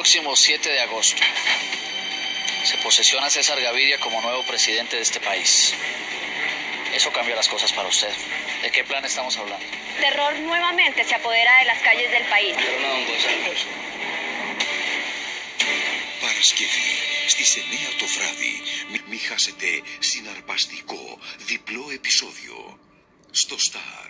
próximo 7 de agosto se posesiona César Gaviria como nuevo presidente de este país. Eso cambia las cosas para usted. ¿De qué plan estamos hablando? Terror nuevamente se apodera de las calles del país. Παρασκευή στις 9 το βράδυ. Μη, χάσετε συναρπαστικό διπλό επεισόδιο στο Star.